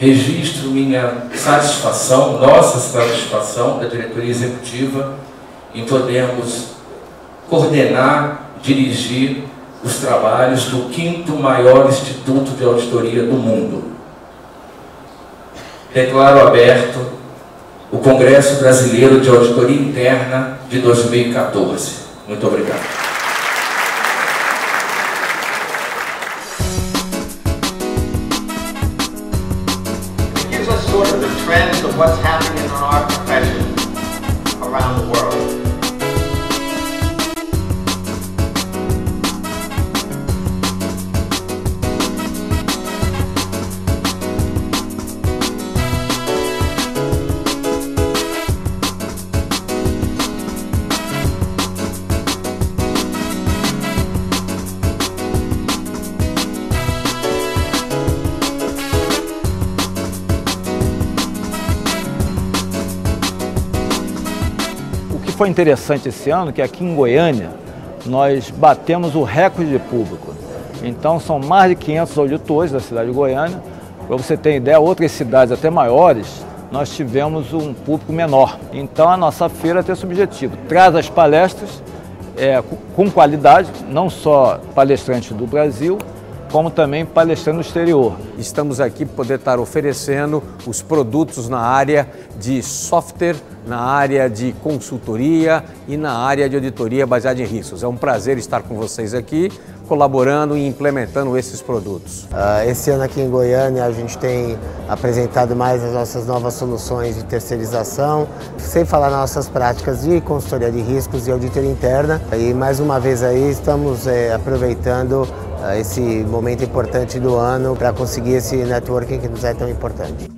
registro minha satisfação, nossa satisfação da diretoria executiva em podermos coordenar, dirigir os trabalhos do quinto maior instituto de auditoria do mundo. Declaro aberto o Congresso Brasileiro de Auditoria Interna de 2014. Muito obrigado. What's happening foi interessante esse ano que aqui em Goiânia nós batemos o recorde de público. Então são mais de 500 auditores da cidade de Goiânia. Para você ter ideia, outras cidades até maiores, nós tivemos um público menor. Então a nossa feira tem esse objetivo, traz as palestras é, com qualidade, não só palestrantes do Brasil, como também palestrando no exterior. Estamos aqui para poder estar oferecendo os produtos na área de software, na área de consultoria e na área de auditoria baseada em riscos. É um prazer estar com vocês aqui, colaborando e implementando esses produtos. Uh, esse ano aqui em Goiânia a gente tem apresentado mais as nossas novas soluções de terceirização, sem falar nossas práticas de consultoria de riscos e auditoria interna. E mais uma vez aí estamos é, aproveitando esse momento importante do ano para conseguir esse networking que nos é tão importante.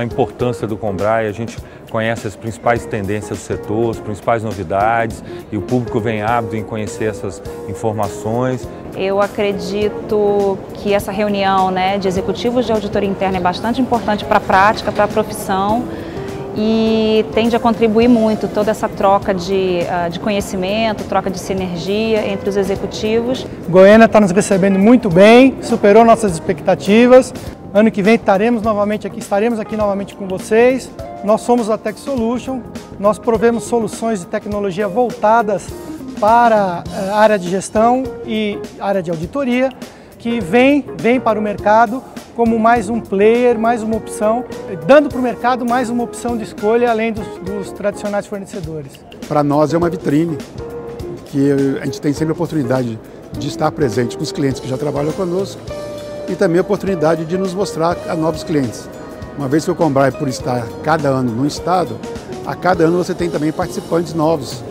A importância do Combrai, a gente conhece as principais tendências do setor, as principais novidades e o público vem ávido em conhecer essas informações. Eu acredito que essa reunião né, de executivos de auditoria interna é bastante importante para a prática, para a profissão e tende a contribuir muito toda essa troca de, ah, de conhecimento, troca de sinergia entre os executivos. Goiânia está nos recebendo muito bem, superou nossas expectativas. Ano que vem estaremos novamente aqui, estaremos aqui novamente com vocês. Nós somos a Tech Solution, nós provemos soluções de tecnologia voltadas para a área de gestão e área de auditoria, que vem, vem para o mercado como mais um player, mais uma opção, dando para o mercado mais uma opção de escolha além dos, dos tradicionais fornecedores. Para nós é uma vitrine, que a gente tem sempre a oportunidade de estar presente com os clientes que já trabalham conosco e também a oportunidade de nos mostrar a novos clientes. Uma vez que o Combrai, por estar cada ano no estado, a cada ano você tem também participantes novos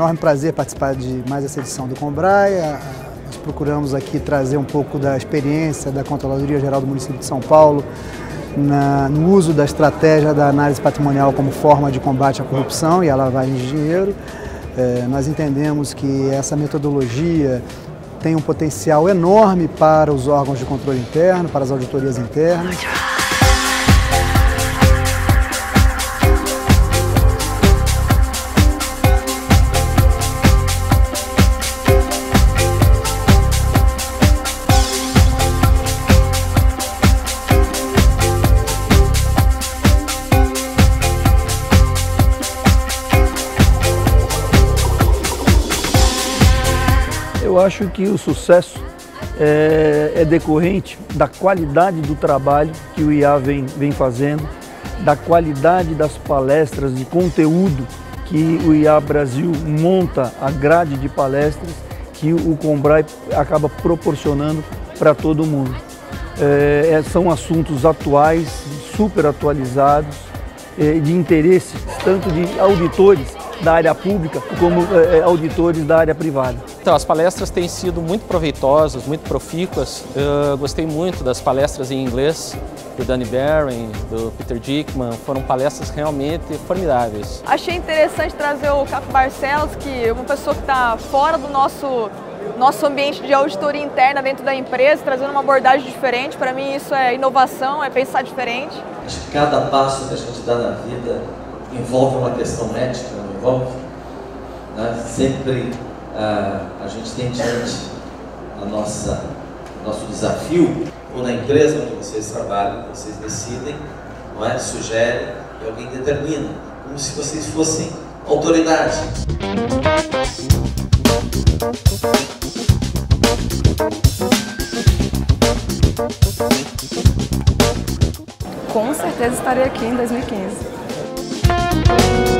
enorme prazer participar de mais essa edição do Combraia. Nós procuramos aqui trazer um pouco da experiência da Controladoria Geral do Município de São Paulo na, no uso da estratégia da análise patrimonial como forma de combate à corrupção e à lavagem de dinheiro. É, nós entendemos que essa metodologia tem um potencial enorme para os órgãos de controle interno, para as auditorias internas. Acho que o sucesso é, é, decorrente da qualidade do trabalho que o IA vem, vem fazendo, da qualidade das palestras, de conteúdo que o IA Brasil monta a grade de palestras que o Combrai acaba proporcionando para todo mundo. É, é, são assuntos atuais, super atualizados, é, de interesse tanto de auditores da área pública como é, auditores da área privada. Então, as palestras têm sido muito proveitosas, muito profícuas. Eu gostei muito das palestras em inglês do Danny Barron, do Peter Dickman. Foram palestras realmente formidáveis. Achei interessante trazer o Capo Barcelos, que é uma pessoa que está fora do nosso nosso ambiente de auditoria interna dentro da empresa, trazendo uma abordagem diferente. Para mim isso é inovação, é pensar diferente. Acho que cada passo que a gente dá na vida envolve uma questão ética, envolve? Né? Sempre uh, a gente tem diante a nossa nosso desafio, ou na empresa onde vocês trabalham, vocês decidem, não é? sugerem e alguém determina, como se vocês fossem autoridade. Com certeza estarei aqui em 2015.